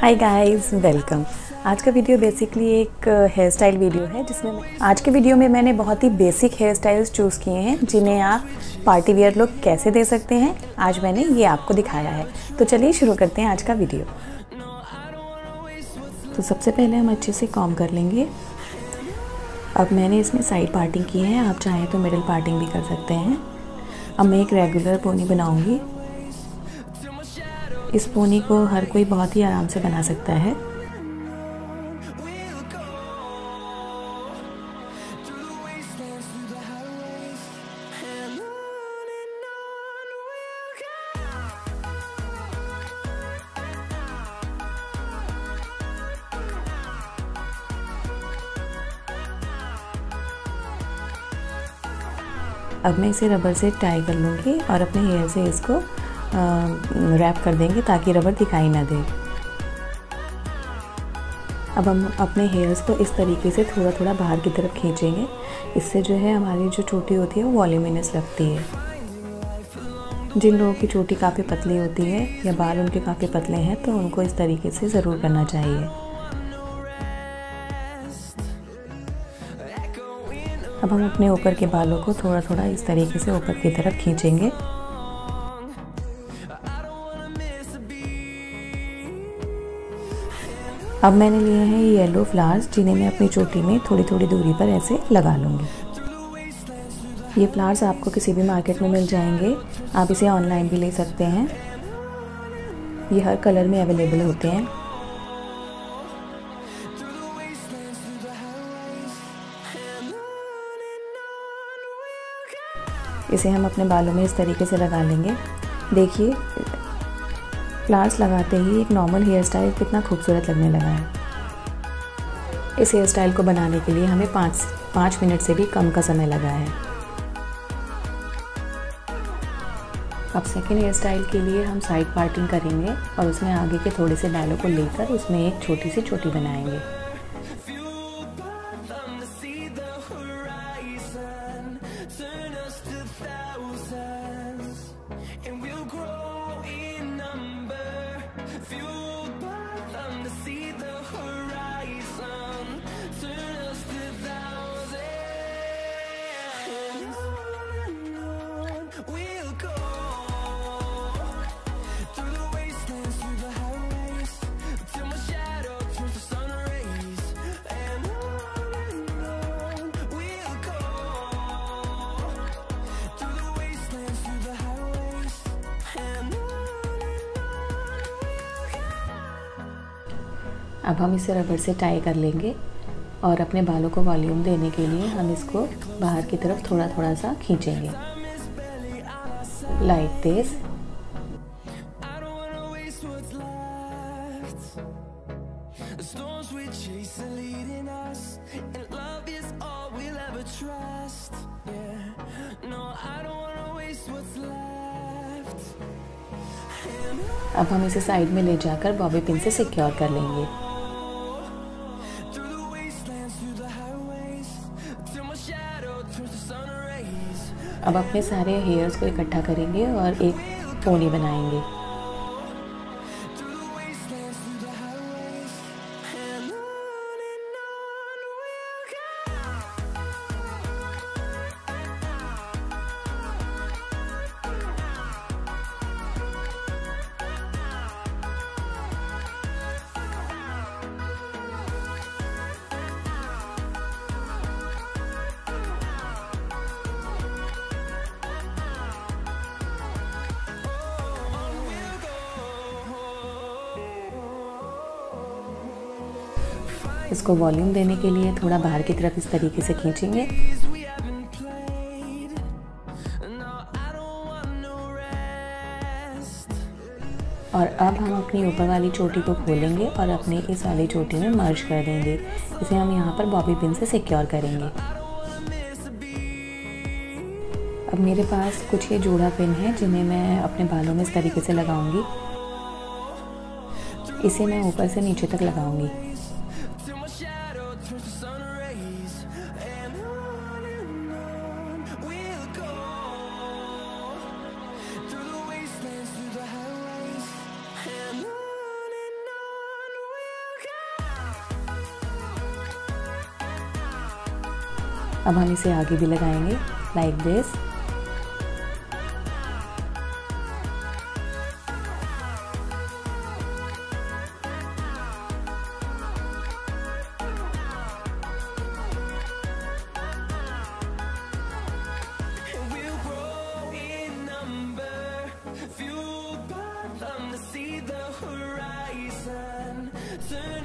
Hi guys welcome आज का video basically एक हेयर स्टाइल वीडियो है, जिसमें आज के वीडियो में मैंने बहुत ही बेसिक हेयर स्टाइल्स चूज़ किए हैं, जिन्हें आप पार्टी वियर लुक कैसे दे सकते हैं, आज मैंने ये आपको दिखाया है। तो चलिए शुरू करते हैं आज का वीडियो तो सबसे पहले हम अच्छे से कॉम कर लेंगे। अब मैंने इसमें साइड पार्टिंग की है, आप चाहें तो मिडिल पार्टिंग भी कर सकते हैं। अब मैं एक रेगुलर पोनी बनाऊँगी। इस पोनी को हर कोई बहुत ही आराम से बना सकता है। अब मैं इसे रबर से टाई कर लूँगी और अपने हेयर से इसको रैप कर देंगे ताकि रबर दिखाई ना दे। अब हम अपने हेयर्स को इस तरीके से थोड़ा थोड़ा बाहर की तरफ़ खींचेंगे। इससे जो है हमारी जो चोटी होती है वो वॉल्यूमिनस लगती है। जिन लोगों की चोटी काफ़ी पतली होती है या बाल उनके काफ़ी पतले हैं तो उनको इस तरीके से ज़रूर करना चाहिए। अब हम अपने ऊपर के बालों को थोड़ा थोड़ा इस तरीके से ऊपर की तरफ़ खींचेंगे। अब मैंने लिए हैं ये येलो फ्लावर्स जिन्हें मैं अपनी चोटी में थोड़ी थोड़ी दूरी पर ऐसे लगा लूँगी। ये फ्लावर्स आपको किसी भी मार्केट में मिल जाएँगे। आप इसे ऑनलाइन भी ले सकते हैं। ये हर कलर में अवेलेबल होते हैं। इसे हम अपने बालों में इस तरीके से लगा लेंगे। देखिए फ्लावर्स लगाते ही एक नॉर्मल हेयर स्टाइल कितना खूबसूरत लगने लगा है। इस हेयर स्टाइल को बनाने के लिए हमें पाँच पाँच मिनट से भी कम का समय लगा है। अब सेकेंड हेयर स्टाइल के लिए हम साइड पार्टिंग करेंगे और उसमें आगे के थोड़े से डालों को लेकर उसमें एक छोटी सी चोटी बनाएँगे। अब हम इसे रबर से टाई कर लेंगे और अपने बालों को वॉल्यूम देने के लिए हम इसको बाहर की तरफ़ थोड़ा थोड़ा सा खींचेंगे। लाइक दिस अब हम इसे साइड में ले जाकर बॉबी पिन से सिक्योर कर लेंगे। अब अपने सारे हेयर्स को इकट्ठा करेंगे और एक पोनी बनाएँगे। इसको वॉल्यूम देने के लिए थोड़ा बाहर की तरफ़ इस तरीके से खींचेंगे। और अब हम अपनी ऊपर वाली चोटी को खोलेंगे और अपनी इस वाली चोटी में मर्ज कर देंगे। इसे हम यहाँ पर बॉबी पिन से सिक्योर करेंगे। अब मेरे पास कुछ ये जोड़ा पिन है, जिन्हें मैं अपने बालों में इस तरीके से लगाऊँगी। इसे मैं ऊपर से नीचे तक लगाऊँगी। अब हम इसे आगे भी लगाएँगे लाइक दिस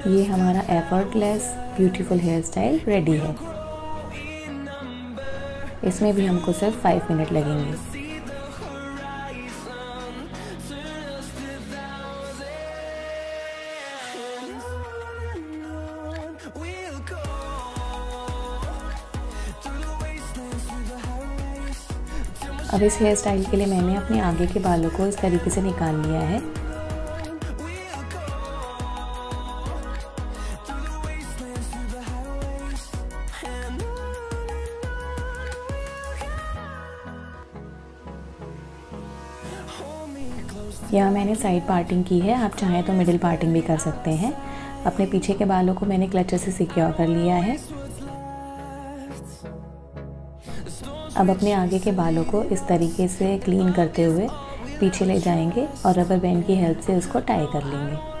ये हमारा effortless beautiful hair style ready है। इसमें भी हमको सिर्फ़ फाइव मिनट लगेंगे। अब इस हेयर स्टाइल के लिए मैंने अपने आगे के बालों को इस तरीके से निकाल लिया है। यहाँ मैंने साइड पार्टिंग की है, आप चाहें तो मिडिल पार्टिंग भी कर सकते हैं। अपने पीछे के बालों को मैंने क्लचर से सिक्योर कर लिया है। अब अपने आगे के बालों को इस तरीके से क्लीन करते हुए पीछे ले जाएँगे और रबर बैंड की हेल्प से उसको टाई कर लेंगे।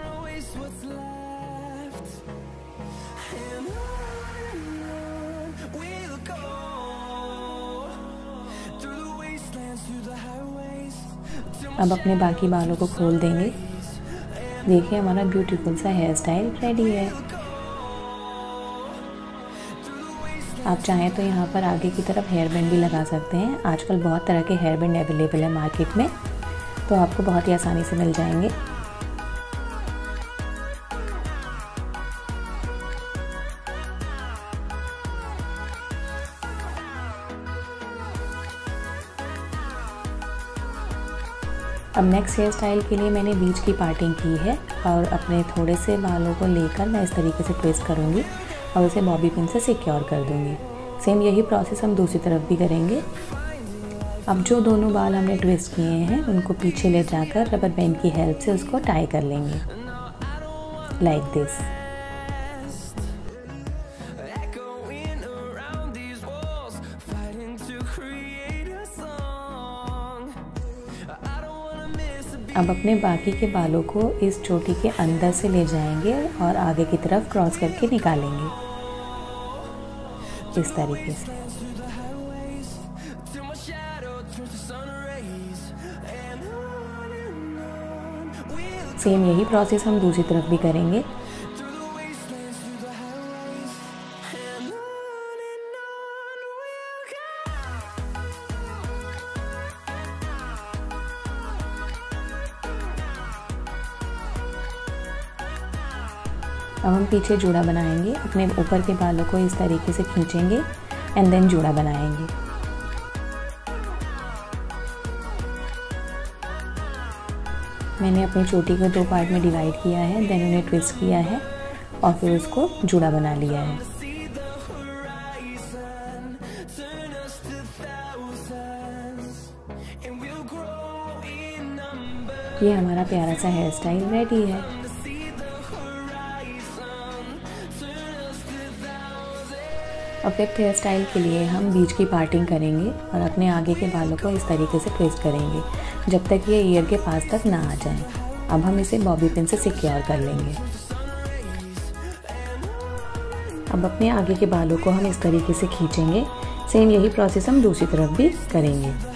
अब अपने बाकी बालों को खोल देंगे। देखिए, हमारा ब्यूटीफुल सा हेयर स्टाइल रेडी है। आप चाहें तो यहाँ पर आगे की तरफ़ हेयर बैंड भी लगा सकते हैं। आजकल बहुत तरह के हेयर बैंड अवेलेबल है मार्केट में तो आपको बहुत ही आसानी से मिल जाएँगे। अब नेक्स्ट हेयर स्टाइल के लिए मैंने बीच की पार्टिंग की है और अपने थोड़े से बालों को लेकर मैं इस तरीके से ट्विस्ट करूँगी और उसे बॉबी पिन से सिक्योर कर दूँगी। सेम यही प्रोसेस हम दूसरी तरफ़ भी करेंगे। अब जो दोनों बाल हमने ट्विस्ट किए हैं, उनको पीछे ले जाकर रबर बैंड की हेल्प से उसको टाई कर लेंगे। लाइक like दिस अब अपने बाकी के बालों को इस चोटी के अंदर से ले जाएँगे और आगे की तरफ़ क्रॉस करके निकालेंगे। इस तरीके से। सेम यही प्रोसेस हम दूसरी तरफ़ भी करेंगे। अब हम पीछे जूड़ा बनाएँगे। अपने ऊपर के बालों को इस तरीके से खींचेंगे एंड देन जूड़ा बनाएँगे। मैंने अपनी चोटी को दो पार्ट में डिवाइड किया है देन उन्हें ट्विस्ट किया है और फिर उसको जूड़ा बना लिया है। ये हमारा प्यारा सा हेयर स्टाइल रेडी है। फिफ्थ हेयर स्टाइल के लिए हम बीच की पार्टिंग करेंगे और अपने आगे के बालों को इस तरीके से ट्विस्ट करेंगे, जब तक ये ईयर के पास तक ना आ जाए। अब हम इसे बॉबी पिन से सिक्योर कर लेंगे। अब अपने आगे के बालों को हम इस तरीके से खींचेंगे। सेम यही प्रोसेस हम दूसरी तरफ़ भी करेंगे।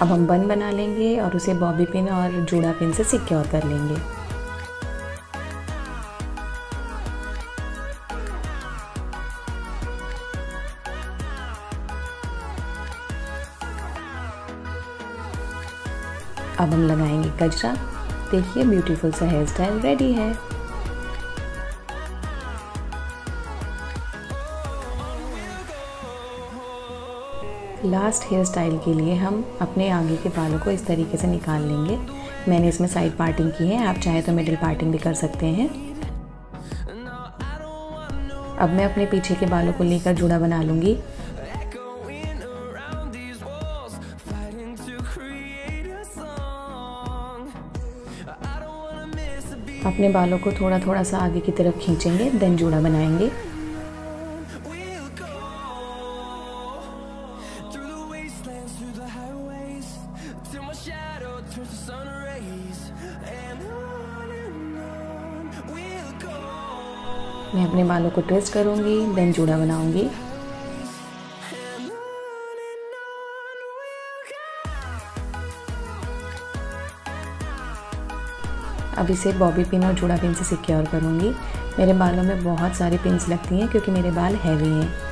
अब हम बन बना लेंगे और उसे बॉबी पिन और जूड़ा पिन से सिक्योर कर लेंगे। अब हम लगाएँगे कजरा देखिए ब्यूटीफुल सा हेयर स्टाइल रेडी है। लास्ट हेयर स्टाइल के लिए हम अपने आगे के बालों को इस तरीके से निकाल लेंगे। मैंने इसमें साइड पार्टिंग की है, आप चाहे तो मिडिल पार्टिंग भी कर सकते हैं। अब मैं अपने पीछे के बालों को लेकर जुड़ा बना लूँगी। अपने बालों को थोड़ा थोड़ा सा आगे की तरफ़ खींचेंगे देन जूड़ा बनाएँगे। बालों को ट्विस्ट करूँगी देन जूड़ा बनाऊँगी। अब इसे बॉबी पिन और जूड़ा पिन से सिक्योर करूँगी। मेरे बालों में बहुत सारी पिन्स लगती हैं क्योंकि मेरे बाल हैवी हैं।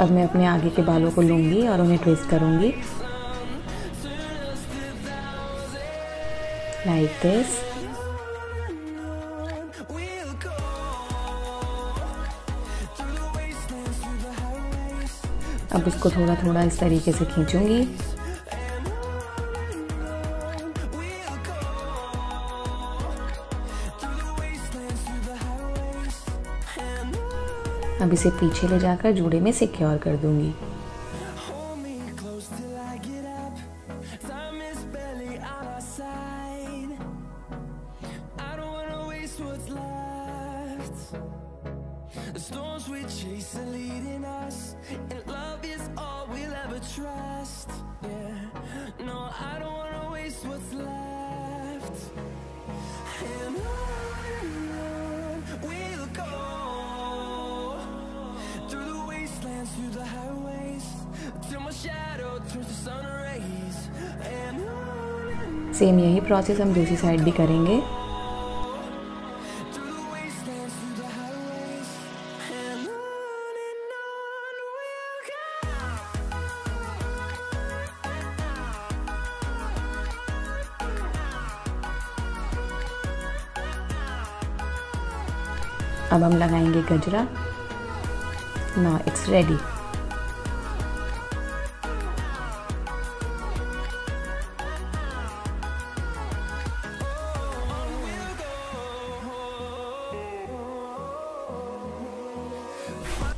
अब मैं अपने आगे के बालों को लूँगी और उन्हें ट्विस्ट करूँगी। लाइक दिस अब इसको थोड़ा थोड़ा इस तरीके से खींचूँगी। अब इसे पीछे ले जाकर जूड़े में सिक्योर कर दूँगी We'll go. सेम यही प्रोसेस हम दूसरी साइड भी करेंगे। अब हम लगाएँगे गजरा। ना इट्स रेडी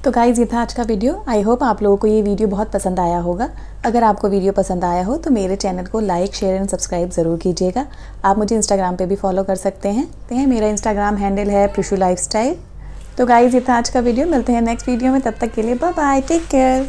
तो गाइज़ ये था आज का वीडियो आई होप आप लोगों को ये वीडियो बहुत पसंद आया होगा. अगर आपको वीडियो पसंद आया हो तो मेरे चैनल को लाइक शेयर एंड सब्सक्राइब ज़रूर कीजिएगा. आप मुझे इंस्टाग्राम पे भी फॉलो कर सकते हैं. तो मेरा इंस्टाग्राम हैंडल है प्रिशु लाइफ तो गाइज़ ये था आज का वीडियो मिलते हैं नेक्स्ट वीडियो में. तब तक के लिए बाय बाय टेक केयर